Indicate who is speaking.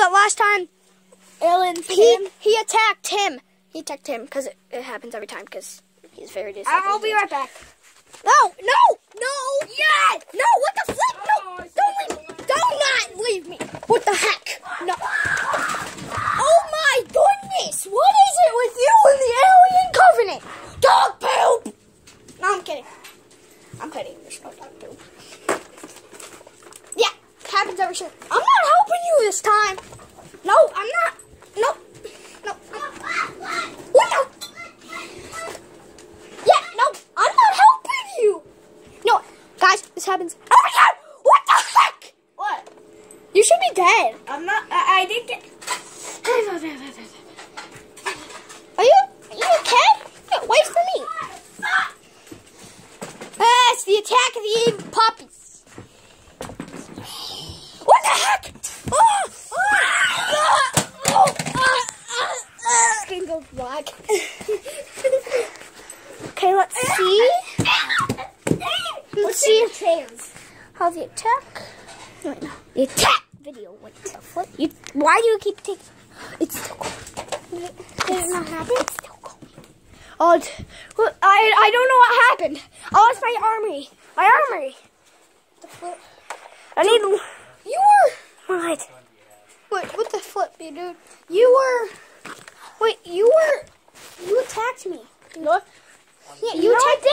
Speaker 1: that last time
Speaker 2: Ellen,
Speaker 1: he he attacked him. He attacked him because it, it happens every time because he's very disadvantaged.
Speaker 2: I'll be right back.
Speaker 1: No, no, no. Yes. No. What the flip? No. Oh, don't leave. Do not not leave me. What the heck? No. Oh my goodness! What is it with you and the alien covenant? Dog poop. No, I'm kidding. I'm kidding. There's no dog poop. Yeah, happens every single. I'm not helping this time. No, I'm not. No. No. What? Yeah, no, I'm not helping you. No, guys, this happens every time. What the heck?
Speaker 2: What?
Speaker 1: You should be dead.
Speaker 2: I'm not. I, I didn't get.
Speaker 1: Are you? Are you okay? Yeah, wait for me. Ah, it's the attack of the evil puppies. What the heck? Ah, ah, ah, oh, ah, ah, ah.
Speaker 2: Screen goes.
Speaker 1: Okay, let's see. Let's see
Speaker 2: chance?
Speaker 1: how the attack. Wait, no. The attack video. Wait, the flip. You, why do you keep taking? It's still going. Did it not happen? It's still going. Oh, well, I I don't know what happened. I lost my armory. My armory.
Speaker 2: The flip.
Speaker 1: I need.
Speaker 2: You were.
Speaker 1: What?
Speaker 2: Wait, what the flip, dude?
Speaker 1: You were. Wait, you were. You attacked me.
Speaker 2: What?
Speaker 1: Yeah, you
Speaker 2: No,
Speaker 1: attacked